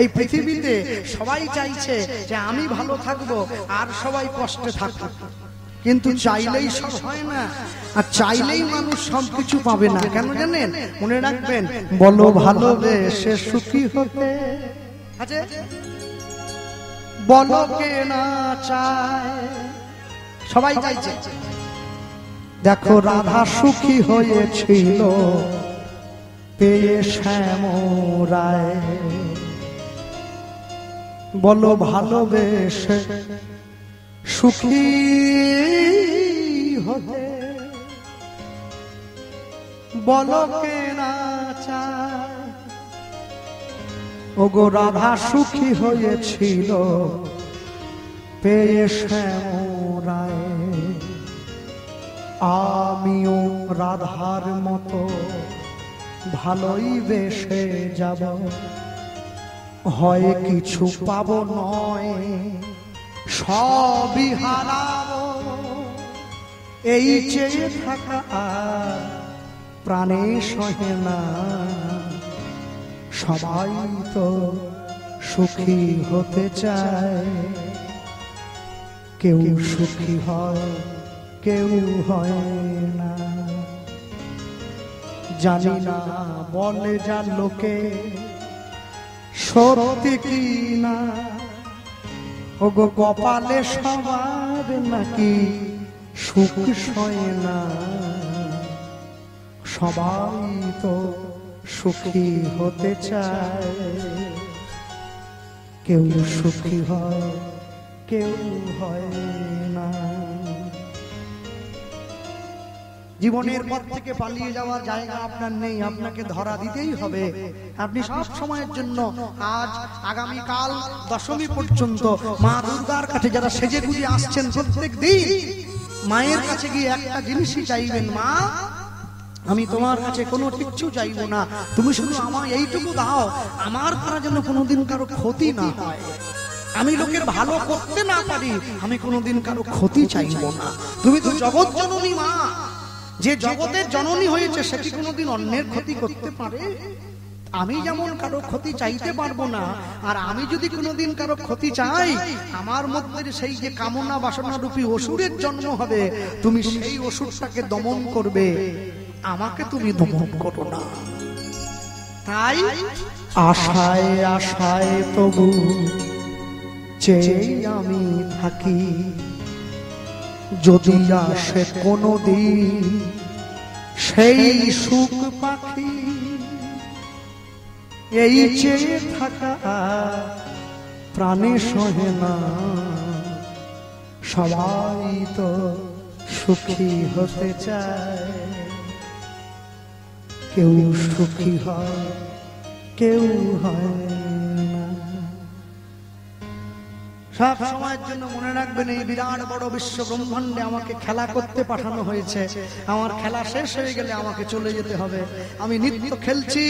এই পৃথিবীতে সবাই চাইছে যে আমি ভালো থাকব আর সবাই কষ্টে থাকব কিন্তু চাইলেই সব হয় না। আর চাইলেই মানুষ সবকিছু পাবে না। কেন জানেন? মনে রাখবেন বলো ভালোবেসে সুখী হতে বলো কে না চায়। সবাই চাইছে। দেখো রাধা সুখী হয়েছিল। পেয়ে শ্যামরায়। বলো ভালোবেসে সুখী হতে। বলো কে না চায়। ওগো রাধা সুখী হয়েছিল, পেয়ে আমিও রাধার মতো ভালোই বেসে যাব। হয় কিছু পাব নয়, সবই হারাবো। এই চেয়ে থাকা আর প্রাণে সহে না। সবাই তো সুখী হতে চায়। কেউ সুখী হয়, কেউ হয় না। জানি না বলে যা লোকে সত্যি কি না? ওগো কপালে সবার নাকি সুখ সয় না? সবাই তো সুখী হতে চায়। কেউ সুখী হয়, কেউ হয় না। জীবনের পথ থেকে পালিয়ে যাওয়ার জায়গা আপনার নেই, আপনাকে ধরা দিতেই হবে। আপনি সব সময়ের জন্য আজ আগামী কাল দশমী পর্যন্ত মা দুর্গার কাছে যারা সেজে গুজে আসছেন প্রত্যেক দিন, মায়ের কাছে গিয়ে একটা জিনিসই চাইবেন, মা, আমি তোমার কাছে কোনো কিচ্ছু চাইব না। তুমি শুধু আমার এইটুকু দাও। আমার দ্বারা যেন কোনোদিন কারও ক্ষতি না হয়। আমি লোকের ভালো করতে না পারি, আমি কোনোদিন কারও ক্ষতি চাইব না। তুমি তো জগৎ জননী মা। যে জগতের জননী হয়েছে, সে কি কোনোদিন অন্যের ক্ষতি করতে পারে? আমি যেমন কারও ক্ষতি চাইতে পারব না, আর আমি যদি কোনোদিন কারও ক্ষতি চাই, আমার মধ্যে সেই যে কামনা বাসনা রূপী অসুরের জন্ম হবে, তুমি সেই অসুরটাকে দমন করবে। আমাকে তুমি দমন করো না। তাই আশায় আশায় তবু চেয়ে আমি থাকি। যদি আসে কোনো দিন সেই সুখ পাখি এই চেয়ে থাকা প্রাণে সহে না। সবাই তো সুখী হতে চায়। কেউ সুখী হয় কেউ হয় সব সময়ের জন্য মনে রাখবেন এই বিরাট বড় বিশ্ব ব্রহ্মাণ্ডে আমাকে খেলা করতে পাঠানো হয়েছে। আমার খেলা শেষ হয়ে গেলে আমাকে চলে যেতে হবে। আমি নিত্য খেলছি,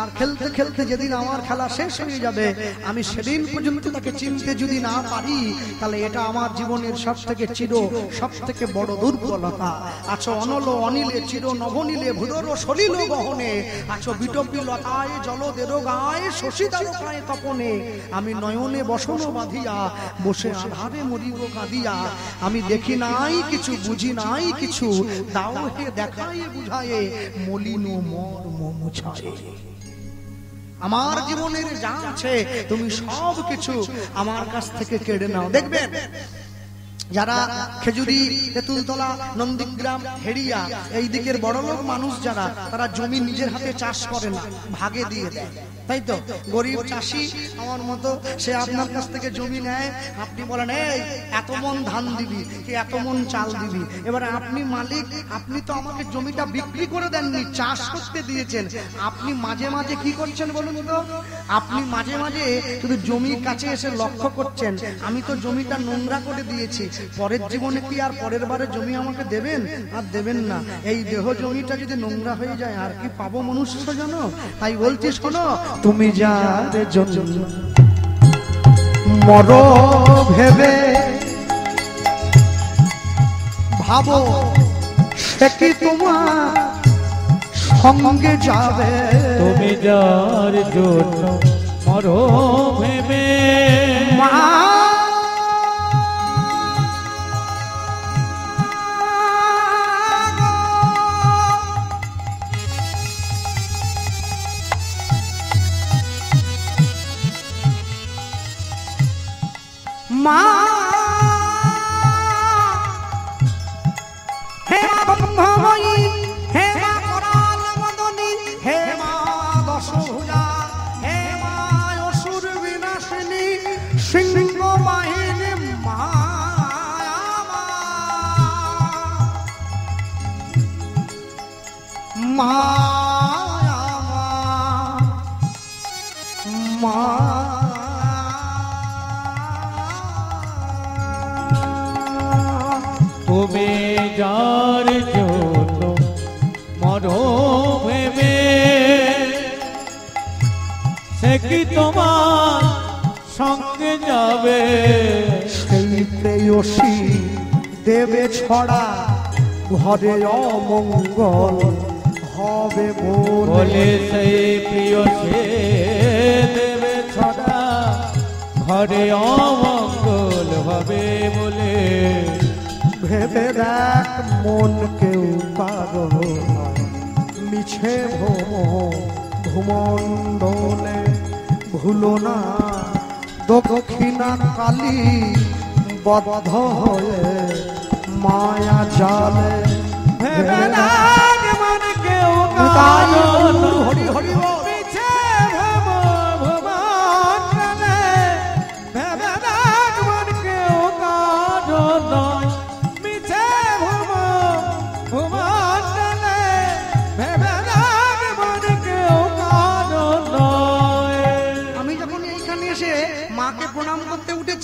আর খেলতে খেলতে যেদিন আমার খেলা শেষ হয়ে যাবে, আমি সেদিন পর্যন্ত তাকে চিনতে যদি না পারি, তাহলে এটা আমার জীবনের সব থেকে চির সব থেকে বড় দুর্বলতা। আছো অনল অনিলে, চির নবনীলে ভুদর সলিল গহনে, আছো বিটপি লতায় জল দেরো গায়ে শশী তপনে, আমি নয়নে বসন বাঁধিয়া বসে আধারে মরিব কাঁদিয়া, আমি দেখি নাই কিছু, বুঝি নাই কিছু, দাও হে দেখায়, বুঝায়ে, মলিন মর্ম মুছায়ে আমার জীবনের যা আছে, তুমি সব কিছু আমার কাছ থেকে কেড়ে নাও। দেখবেন, যারা খেজুরি, তেঁতুলতলা, নন্দীগ্রাম হেরিয়া এই দিকের বড়লোক মানুষ যারা, তারা জমি নিজের হাতে চাষ করে না, ভাগে দিয়ে দেয়। তাই তো? গরিব চাষি আমার মতো, সে আপনার কাছ থেকে জমি নেয়। আপনি বলেন, এই, এত মন ধান দিবি, কি এত মন চাল দিবি? এবার আপনি মালিক, আপনি তো আমাকে জমিটা বিক্রি করে দেননি, চাষ করতে দিয়েছেন। আপনি মাঝে মাঝে কি করছেন বলুন তো? আপনি মাঝে মাঝে শুধু জমির কাছে এসে লক্ষ্য করছেন। আমি তো জমিটা নোংরা করে দিয়েছি। পরের জীবনে কি আর পরের বারে জমি আমাকে দেবেন? আর দেবেন না। এই দেহ জমিটা যদি নোংরা হয়ে যায়, আর কি পাবো মনুষ্য জন? তাই বলছি, শোনো তুমি যার জন্য মর ভেবে ভাবো সে কি তোমার সঙ্গে যাবে? তুমি যার জন্য মর ভেবে মা মা। হে মা হে মা করাল মদনী, হে মা দশভুজা হে মা অসুর বিনাশিনী, সিংহ বাহিনী মা মা কি তোমার সঙ্গে যাবে? সেই প্রেয়সী দেবে ছড়া ঘরে অমঙ্গল হবে বলে সেই প্রিয় সে দেবে ছড়া ঘরে অমঙ্গল হবে বলে। ভেবে দেখ মন ভুলো না দক্ষিণা কালী বদ্ধ হয়ে মায়া জালে কেউ হরি হরি দেখ কেউ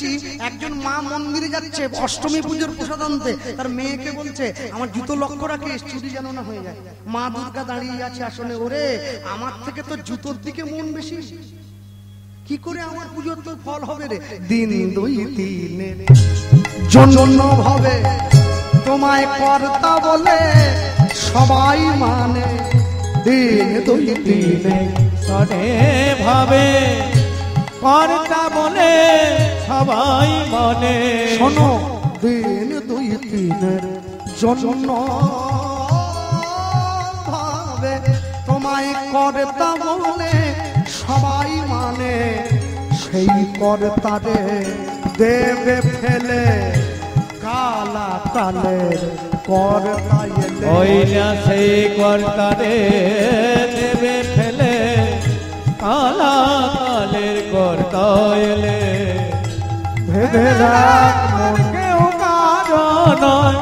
উঠেছি একজন মা মন্দিরে যাচ্ছে, অষ্টমী পুজোর প্রসাদ আনতে। তার মেয়েকে বলছে, আমার জুতো লক্ষ্য রাখিস, চুরি যেন না হয়ে যায়। মা দুর্গা দাঁড়িয়ে আছে আসলে ওরে, আমার থেকে তো জুতোর দিকে মন বেশি। কি করে আমার পুজোর তো ফল হবে রে? দিন, দুই, তিনে। জন্য ভাবে, তোমায় কর্তা বলে সবাই মানে। দিন, দুই, তিনে। ভাবে কর্তা বলে সবাই মনে শোনো দিন দুই তিনের জন্য ভাবে তোমায় কর্তা বলে সবাই মানে। সেই কর্তারে দেবে ফেলে কালা কালের কর্তা ওই সেই কর্তারে দেবে কালা কালের কর্তা এলে ভেবে রাখ মন কেউ কারও নয়